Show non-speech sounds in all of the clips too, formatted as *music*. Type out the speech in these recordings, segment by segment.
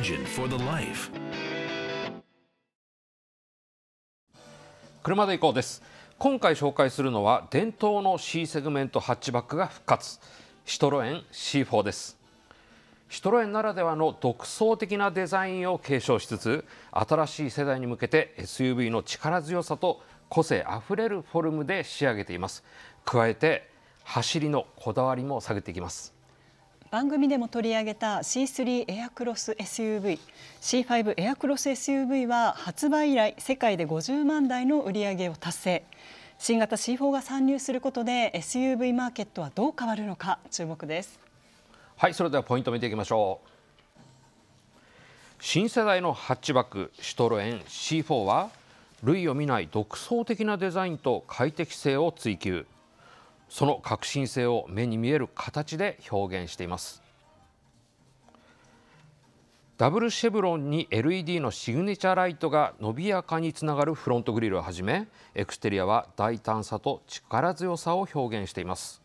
Engine for the life. 車で行こうです。今回紹介するのは伝統の C セグメントハッチバックが復活。シトロエン C4 です。シトロエンならではの独創的なデザインを継承しつつ新しい世代に向けて SUV の力強さと個性あふれるフォルムで仕上げています。加えて走りのこだわりも探っていきます。番組でも取り上げた C3 エアクロス SUV、C5 エアクロス SUV は発売以来世界で50万台の売り上げを達成。新型 C4 が参入することで SUV マーケットはどう変わるのか注目です。はい、それではポイント見ていきましょう。新世代のハッチバックシトロエン C4 は類を見ない独創的なデザインと快適性を追求。その革新性を目に見える形で表現しています。ダブルシェブロンに LED のシグネチャーライトが伸びやかにつながるフロントグリルをはじめエクステリアは大胆さと力強さを表現しています。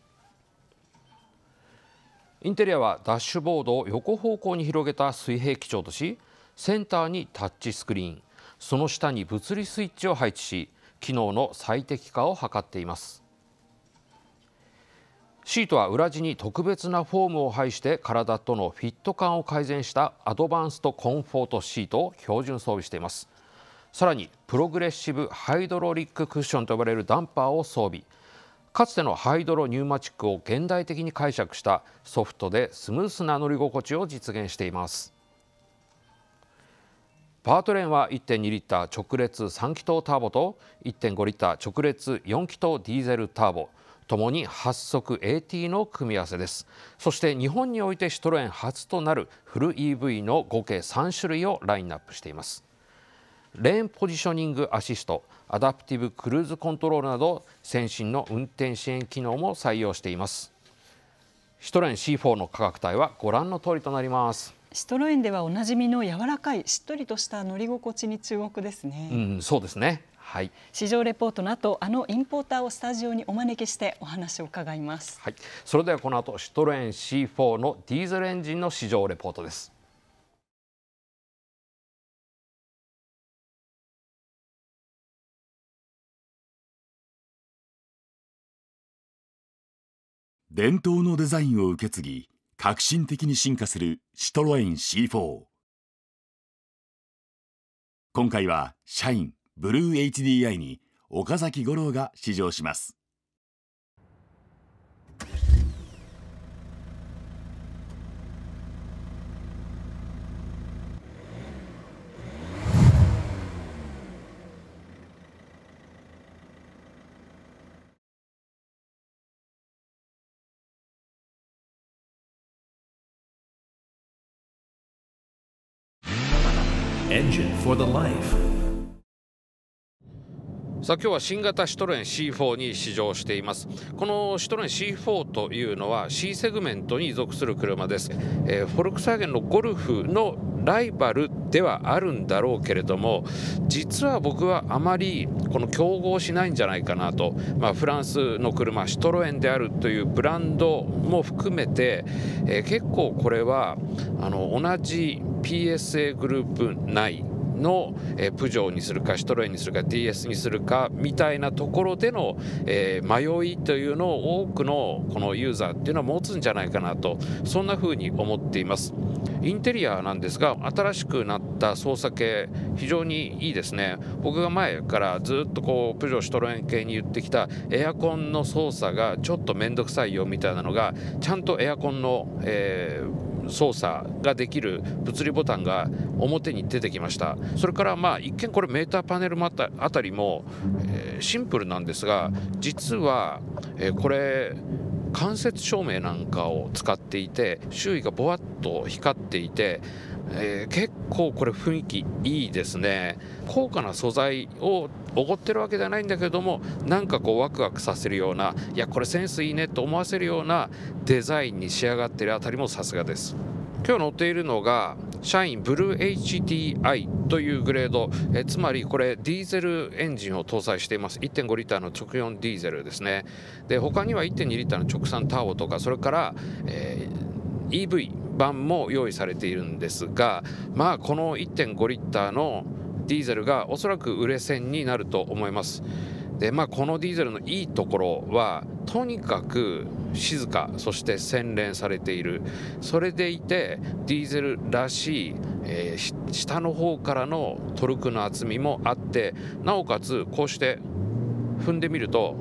インテリアはダッシュボードを横方向に広げた水平基調としセンターにタッチスクリーンその下に物理スイッチを配置し機能の最適化を図っています。シートは裏地に特別なフォームを配して体とのフィット感を改善したアドバンストコンフォートシートを標準装備しています。さらにプログレッシブハイドロリッククッションと呼ばれるダンパーを装備。かつてのハイドロニューマチックを現代的に解釈したソフトでスムースな乗り心地を実現しています。パワートレーンは1.2リッター直列3気筒ターボと1.5リッター直列4気筒ディーゼルターボ。ともに8速 AT の組み合わせです。そして日本においてシトロエン初となるフル EV の合計3種類をラインナップしています。レーンポジショニングアシストアダプティブクルーズコントロールなど先進の運転支援機能も採用しています。シトロエン C4 の価格帯はご覧の通りとなります。シトロエンではおなじみの柔らかいしっとりとした乗り心地に注目ですね。うんそうですねはい、市場レポートの後あのインポーターをスタジオにお招きしてお話を伺います、はい、それではこの後シトロエン C4 のディーゼルエンジンの市場レポートです。伝統のデザインを受け継ぎ革新的に進化するシトロエン C4 今回は社員ブルー HDI に岡崎五郎が試乗します。Engine for the life. さあ今日は新型シトロエン C4 に試乗しています。このシトロエン C4 というのは C セグメントに属する車です、えー、フォルクスワーゲンのゴルフのライバルではあるんだろうけれども実は僕はあまりこの競合しないんじゃないかなと、まあ、フランスの車シトロエンであるというブランドも含めて、えー、結構これはあの同じ PSA グループ内の、えー、プジョーにするかシトロエンにするか DS にするかみたいなところでの、えー、迷いというのを多くのこのユーザーっていうのは持つんじゃないかなとそんな風に思っています。インテリアなんですが新しくなった操作系非常にいいですね。僕が前からずっとこうプジョーシトロエン系に言ってきたエアコンの操作がちょっと面倒くさいよみたいなのがちゃんとエアコンの、えー操作ができる物理ボタンが表に出てきました。それからまあ一見これメーターパネルもあたりも、えー、シンプルなんですが実は、えー、これ間接照明なんかを使っていて周囲がぼわっと光っていてえー、結構これ雰囲気いいですね。高価な素材をおごってるわけではないんだけどもなんかこうワクワクさせるようないやこれセンスいいねと思わせるようなデザインに仕上がってるあたりもさすがです。今日乗っているのが社員ブルー HDI というグレード。えつまりこれディーゼルエンジンを搭載しています。1.5リッターの直4ディーゼルですね。で他には1.2リッターの直3ターボとかそれから、えー、EV 版も用意されているんですがまあこの1.5リッターのディーゼルがおそらく売れ線になると思います。でまあこのディーゼルのいいところはとにかく静かそして洗練されている。それでいてディーゼルらしい、えー、下の方からのトルクの厚みもあってなおかつこうして踏んでみると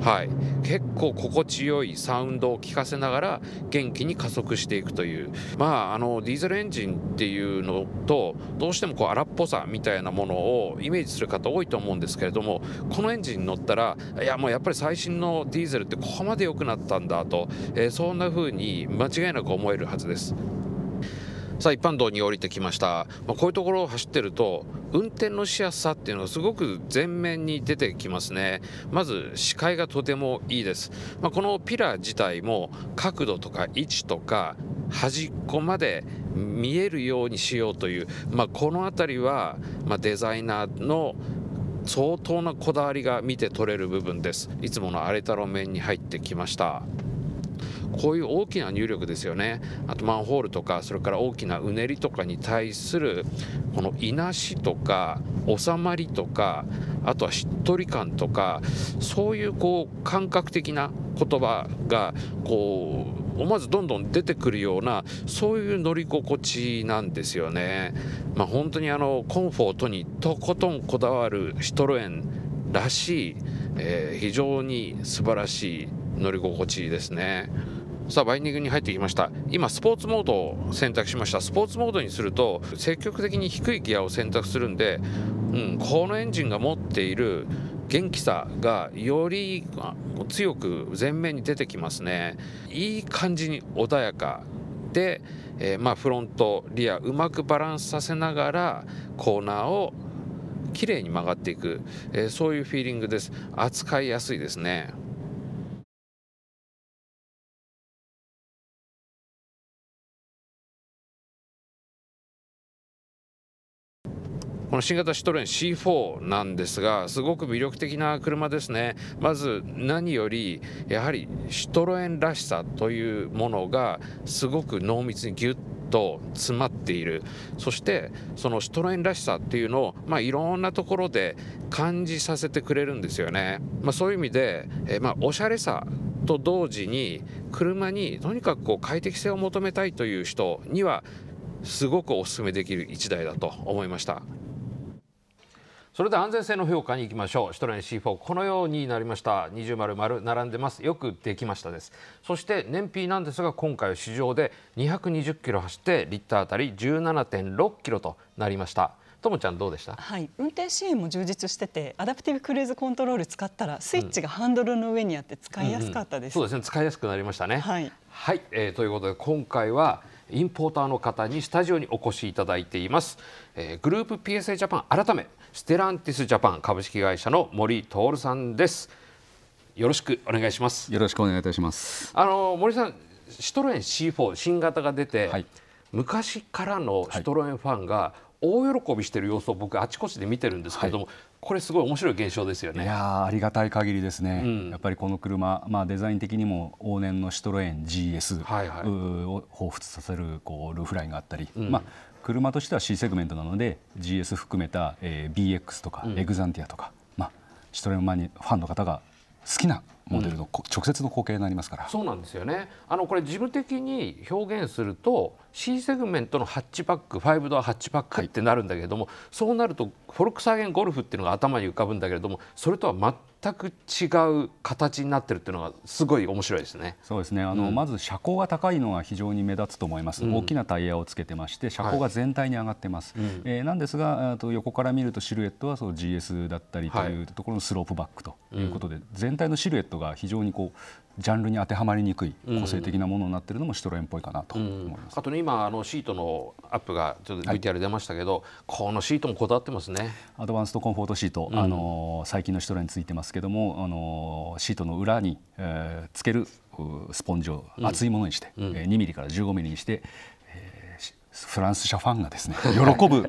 はい、結構心地よいサウンドを聞かせながら元気に加速していくというまああのディーゼルエンジンっていうのとどうしてもこう荒っぽさみたいなものをイメージする方多いと思うんですけれどもこのエンジンに乗ったらいやもうやっぱり最新のディーゼルってここまで良くなったんだと、えー、そんな風に間違いなく思えるはずです。さあ一般道に降りてきました、まあ、こういうところを走ってると運転のしやすさっていうのがすごく前面に出てきますね。まず視界がとてもいいです、まあ、このピラー自体も角度とか位置とか端っこまで見えるようにしようという、まあ、この辺りは、まデザイナーの相当なこだわりが見て取れる部分です。いつもの荒れた路面に入ってきました。こういう大きな入力ですよねあとマンホールとかそれから大きなうねりとかに対するこのいなしとか収まりとかあとはしっとり感とかそういうこう感覚的な言葉がこう思わずどんどん出てくるようなそういう乗り心地なんですよね。まあ、本当にあのコンフォートにとことんこだわるシトロエンらしい、えー、非常に素晴らしい乗り心地ですね。さあバインディングに入ってきました。今スポーツモードを選択しました。スポーツモードにすると積極的に低いギアを選択するんで、うん、このエンジンが持っている元気さがより強く前面に出てきますね。いい感じに穏やかで、えー、まあフロントリアうまくバランスさせながらコーナーを綺麗に曲がっていく、えー、そういうフィーリングです。扱いやすいですね。この新型シトロエン C4 なんですがすごく魅力的な車ですね。まず何よりやはりシトロエンらしさというものがすごく濃密にギュッと詰まっている。そしてそのシトロエンらしさっていうのを、まあ、いろんなところで感じさせてくれるんですよね、まあ、そういう意味で、えまあ、おしゃれさと同時に車にとにかくこう快適性を求めたいという人にはすごくお勧めできる1台だと思いました。それでは安全性の評価に行きましょう。シトロエン C4 このようになりました。二重丸丸並んでます。よくできましたです。そして燃費なんですが今回は市場で220キロ走ってリッターあたり17.6キロとなりました。ともちゃんどうでした、はい、運転シーンも充実しててアダプティブクルーズコントロール使ったらスイッチがハンドルの上にあって使いやすかったです、うん。うん。うん、そうですね。使いやすくなりましたね。はい、はい。えー、ということで今回はインポーターの方にスタジオにお越しいただいています、えー、グループ PSA ジャパン改めステランティスジャパン株式会社の森徹さんです。よろしくお願いします。よろしくお願いいたします。あの森さんシトロエン C4 新型が出て、はい、昔からのシトロエンファンが大喜びしている様子を僕あちこちで見てるんですけれども、はい、これすごい面白い現象ですよね。いやありがたい限りですね。うん、やっぱりこの車、まあデザイン的にも往年のシトロエン GS を彷彿させるこうルーフラインがあったり、うん、まあ車としては C セグメントなので GS 含めた、えー、BX とか、エグザンティアとか、まあ、シトロエンマニア、ファンの方が好きなモデルの、直接の後継になりますからそうなんですよねあのこれ事務的に表現すると C セグメントのハッチバック5ドアハッチバックってなるんだけれども、はい、そうなるとフォルクスワーゲンゴルフっていうのが頭に浮かぶんだけれどもそれとは全く違う形になってるっていうのがすごい面白いですね。そうですね。あの、うん、まず車高が高いのは非常に目立つと思います。うん、大きなタイヤをつけてまして車高が全体に上がってます。はい、えー、なんですが、と横から見るとシルエットはそう GS だったりというところのスロープバックということで、はい、全体のシルエットが非常にこうジャンルに当てはまりにくい個性的なものになっているのもシトロエンっぽいかなと思います、うん、あとね今あのシートのアップがちょっと VTR 出ましたけど、はい、このシートもこだわってますね。アドバンストコンフォートシート、うん、あの最近のシトロエンついてますけどもあのシートの裏に、えー、つけるスポンジを厚いものにして、うん、2ミリから15ミリにしてフランス車ファンがですね *laughs* 喜ぶ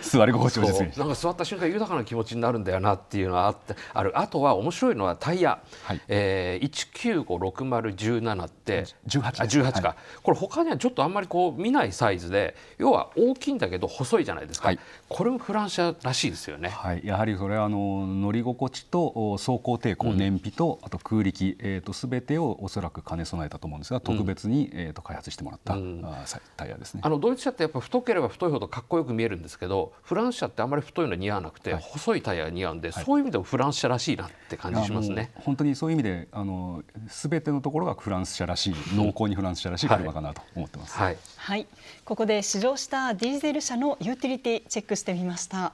座り心地をですね。なんか座った瞬間豊かな気持ちになるんだよなっていうのはあってある。あとは面白いのはタイヤ、はい。えー、195617って。18あ18か、はい、これ他にはちょっとあんまりこう見ないサイズで要は大きいんだけど細いじゃないですか、はい、これもフランス車らしいですよね、はい、やはりそれはあの乗り心地と走行抵抗、燃費とあと空力、えー、と全てをおそらく兼ね備えたと思うんですが特別に、えー、と開発してもらった、うん、タイヤですね。あのドイツ車ってやっぱ太ければ太いほどかっこよく見えるんですけどフランス車ってあんまり太いの似合わなくて、はい、細いタイヤが似合うんで、はい、そういう意味でもフランス車らしいなって感じしますね。本当にそういう意味であの全てのところがフランス車らしい濃厚にフランス車らしい車かなと思ってます。はい、はい、ここで試乗したディーゼル車のユーティリティチェックしてみました。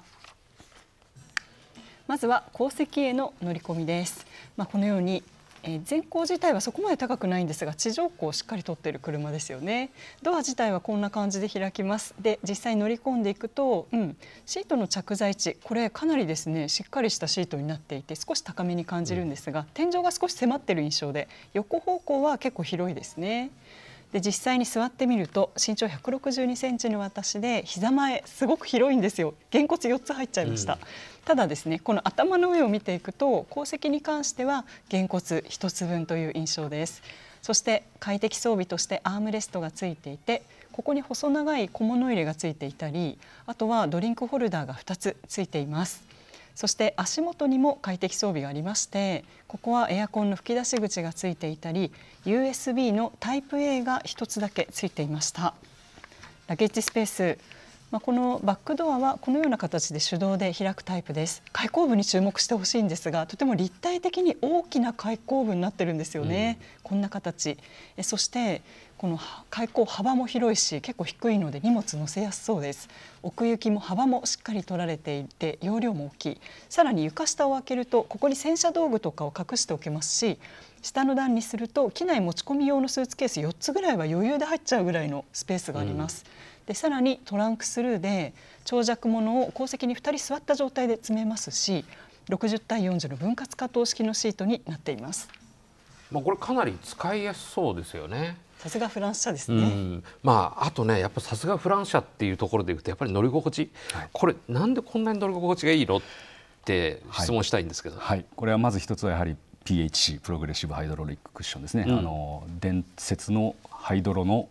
まずは鉱石への乗り込みです。まあ、このようにえー、前高自体はそこまで高くないんですが地上高をしっかり取っている車ですよね。ドア自体はこんな感じで開きます。で実際乗り込んでいくと、うん、シートの着座位置これかなりですねしっかりしたシートになっていて少し高めに感じるんですが、天井が少し迫っている印象で横方向は結構広いですね。で実際に座ってみると身長162センチの私で膝前すごく広いんですよ。げんこつ4つ入っちゃいました、うん、ただですねこの頭の上を見ていくと鉱石に関してはげんこつ1つ分という印象です。そして快適装備としてアームレストがついていてここに細長い小物入れがついていたりあとはドリンクホルダーが2つついていますそして足元にも快適装備がありましてここはエアコンの吹き出し口がついていたり USB のタイプ A が1つだけついていました。ラゲッジスペース。まあ、このバックドアはこのような形で手動で開くタイプです。開口部に注目してほしいんですがとても立体的に大きな開口部になってるんですよね、うん、こんな形。えそしてこの開口幅も広いし結構低いので荷物載せやすそうです奥行きも幅もしっかり取られていて容量も大きいさらに床下を開けるとここに洗車道具とかを隠しておけますし下の段にすると機内持ち込み用のスーツケース4つぐらいは余裕で入っちゃうぐらいのスペースがあります、うんでさらにトランクスルーで長尺物を後席に2人座った状態で詰めますし60対40の分割加藤式のシートになっています。まあこれかなり使いやすそうですよね。さすがフランス車ですね。まああとねやっぱさすがフランス車っていうところでいくとやっぱり乗り心地、はい、これなんでこんなに乗り心地がいいのって質問したいんですけど。はい、はい、これはまず一つはやはり PHC プログレッシブハイドロリッククッションですね。うん、あの伝説のハイドロの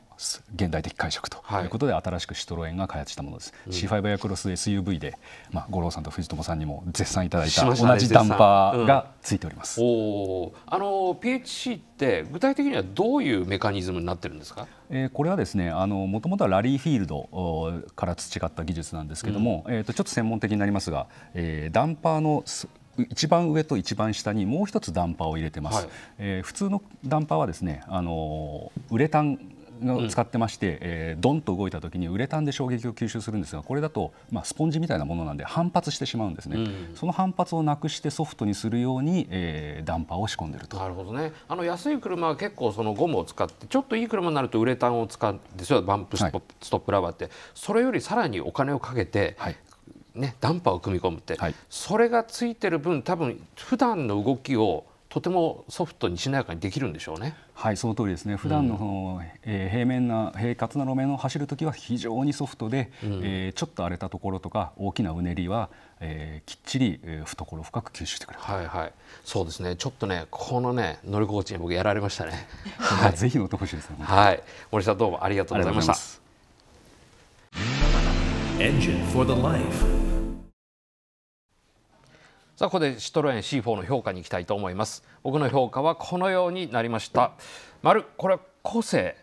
現代的解釈ということで、新しくシトロエンが開発したものです、うん、C5 エアクロス SUV で、まあ、五郎さんと藤友さんにも絶賛いただいた同じダンパーがついております、うん、おあの PHC って具体的にはどういうメカニズムになってるんですか、えー、これはですねもともとはラリーフィールドから培った技術なんですけども、うん、えー、とちょっと専門的になりますが、えー、ダンパーの一番上と一番下にもう一つダンパーを入れてます、はい、えー、普通のダンパーはですねあのウレタンを使ってまして、うん、えー、ドンと動いた時にウレタンで衝撃を吸収するんですがこれだと、まあ、スポンジみたいなものなんで反発してしまうんですね、うん、その反発をなくしてソフトにするように、えー、ダンパーを仕込んでると。なるほどね。あの安い車は結構そのゴムを使ってちょっといい車になるとウレタンを使うんですよ。バンプストップはい、ストップラバーって。それよりさらにお金をかけて、はい。ね、ダンパーを組み込むって、はい、それがついてる分多分普段の動きをとてもソフトにしなやかにできるんでしょうね。はい、その通りですね。普段のその、えー、平面な平滑な路面を走るときは非常にソフトで、うん、えー、ちょっと荒れたところとか大きなうねりは、えー、きっちり、えー、懐深く吸収してくれる。はいはい。そうですね。ちょっとねこのね乗り心地に僕やられましたね。*laughs* はい、ぜひ乗ってほしいですね。はい。森さんどうもありがとうございました。Engine for the life. さあここでシトロエン C4 の評価に行きたいと思います。僕の評価はこのようになりました。丸これは個性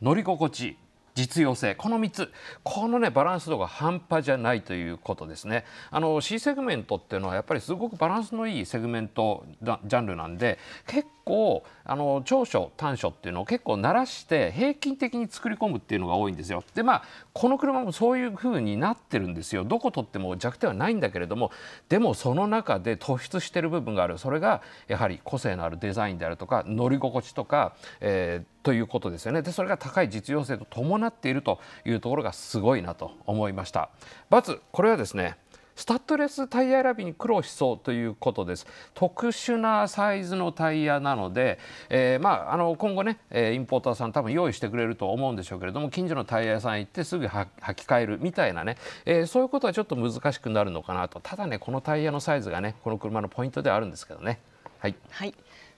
乗り心地。実用性この3つこのねバランス度が半端じゃないということですねあの C セグメントっていうのはやっぱりすごくバランスのいいセグメントジャンルなんで結構あの長所短所っていうのを結構慣らして平均的に作り込むっていうのが多いんですよ。でまあこの車もそういう風になってるんですよ。どこ取っても弱点はないんだけれどもでもその中で突出してる部分があるそれがやはり個性のあるデザインであるとか乗り心地とか、えー、ということですよね。でそれが高い実用性と伴っているというところがすごいなと思いました。バツこれはですねスタッドレスタイヤ選びに苦労しそうということです特殊なサイズのタイヤなので、えー、まああの今後ねインポーターさん多分用意してくれると思うんでしょうけれども近所のタイヤ屋さん行ってすぐ履き替えるみたいなね、えー、そういうことはちょっと難しくなるのかなとただねこのタイヤのサイズがねこの車のポイントではあるんですけどね。はい、はい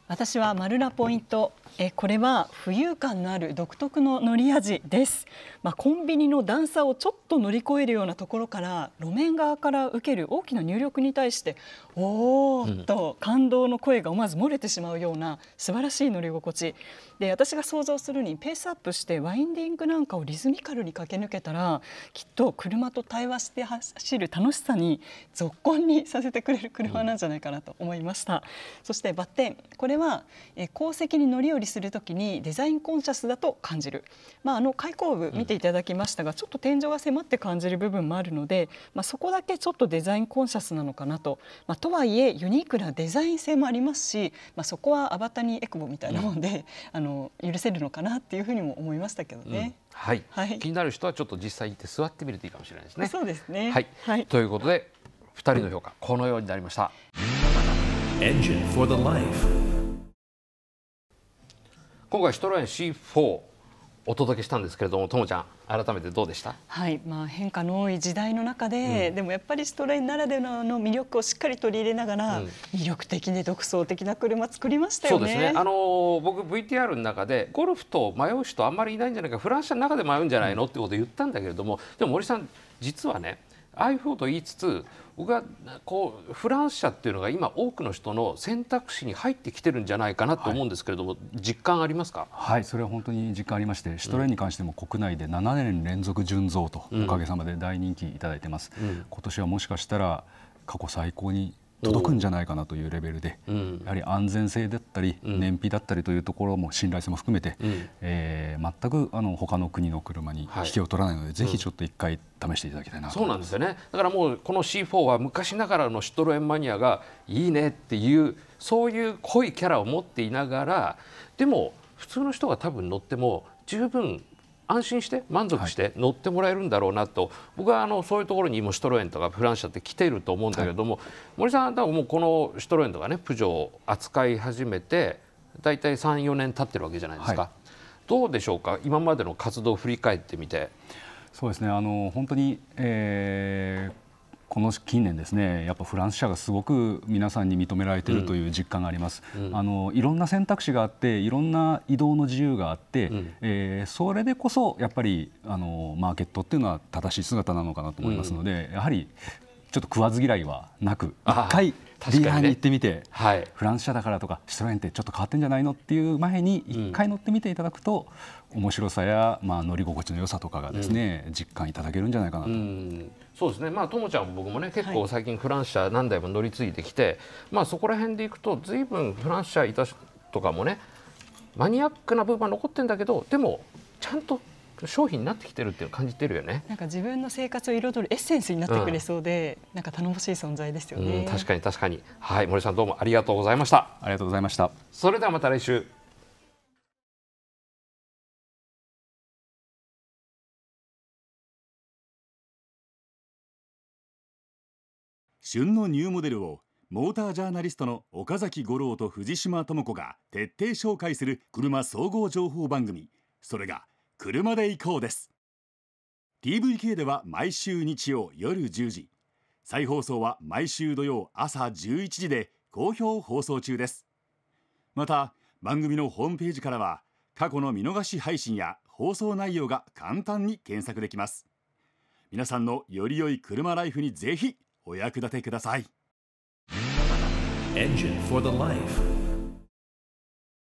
私は丸ラポイント。えこれは浮遊感のある独特の乗り味です、まあ、コンビニの段差をちょっと乗り越えるようなところから路面側から受ける大きな入力に対しておーっと感動の声が思わず漏れてしまうような素晴らしい乗り心地。で私が想像するにペースアップしてワインディングなんかをリズミカルに駆け抜けたらきっと車と対話して走る楽しさに続婚にさせてくれる車なんじゃないかなと思いました、そしてバッテンこれはえ後席に乗り降りするときにデザインコンシャスだと感じる、まあ、あの開口部見ていただきましたが、ちょっと天井が迫って感じる部分もあるので、まあ、そこだけちょっとデザインコンシャスなのかなと、まあ、とはいえユニークなデザイン性もありますし、まあ、そこはアバタニエクボみたいなもんで、*laughs* あのの許せるのかなっていうふうにも思いましたけどね。うん。はい、はい、気になる人はちょっと実際行って座ってみるといいかもしれないですね。そうですね。はい、はい、ということで二人の評価このようになりました。今回シトロエン C4 お届けしたんですけれどもともちゃん改めてどうでした？はいまあ、変化の多い時代の中で、うん、でもやっぱりストレインならではの魅力をしっかり取り入れながら、うん、魅力的で独創的な車作りましたよね。そうですね。あの僕 VTR の中でゴルフと迷う人あんまりいないんじゃないか。フランス車の中で迷うんじゃないの？ってことを言ったんだけれどもでも森さん実はねああいうふうと言いつつ僕はこうフランス車っていうのが今多くの人の選択肢に入ってきてるんじゃないかなと思うんですけれども、はい、実感ありますか？はいそれは本当に実感ありましてシトレンに関しても国内で7年連続純増と、おかげさまで大人気いただいてます、うん、今年はもしかしたら過去最高に届くんじゃないかなというレベルで、うん、やはり安全性だったり、燃費だったりというところも信頼性も含めて、うん、えー、全くあの他の国の車に引けを取らないので、はい、ぜひちょっと一回試していただきたいなそうなんですよね。だからもうこの C4 は昔ながらのシトロエンマニアがいいねっていうそういう濃いキャラを持っていながらでも普通の人が多分乗っても十分安心して満足して乗ってもらえるんだろうなと、はい、僕はあのそういうところにもシトロエンとかフランシャって来ていると思うんだけれども、はい、森さんはもうこのシトロエンとかねプジョーを扱い始めて大体34年経ってるわけじゃないですか、はい、どうでしょうか？今までの活動を振り返ってみて。そうですね。あの本当に、えーこの近年ですねやっぱフランス車がすごく皆さんに認められているという実感があります、うん、あのいろんな選択肢があっていろんな移動の自由があって、うん、えー、それでこそやっぱりあのマーケットっていうのは正しい姿なのかなと思いますので、うん、やはりちょっと食わず嫌いはなく一回ディーラーに行ってみて、ねはい、フランス車だからとかシトロエンってちょっと変わってんじゃないの？っていう前に一回乗ってみていただくと、うん、面白さや、まあ、乗り心地の良さとかがですね、うん、実感いただけるんじゃないかなと。そうですね。まあともちゃん僕もね結構最近フランス車何台も乗り継いできて、はい、まあそこら辺でいくと随分フランス車いたとかもねマニアックな部分は残ってるんだけどでもちゃんと商品になってきてるっていう感じてるよね。なんか自分の生活を彩るエッセンスになってくれそうで、うん、なんか頼もしい存在ですよね、確かに確かに。はい、森さんどうもありがとうございました。ありがとうございました。それではまた来週。旬のニューモデルをモータージャーナリストの岡崎五郎と藤島智子が徹底紹介する車総合情報番組それが車で行こうです。TVK では毎週日曜夜10時。再放送は毎週土曜朝11時で好評放送中です。また番組のホームページからは過去の見逃し配信や放送内容が簡単に検索できます。皆さんのより良い車ライフにぜひお役立てください。Engine for the Life.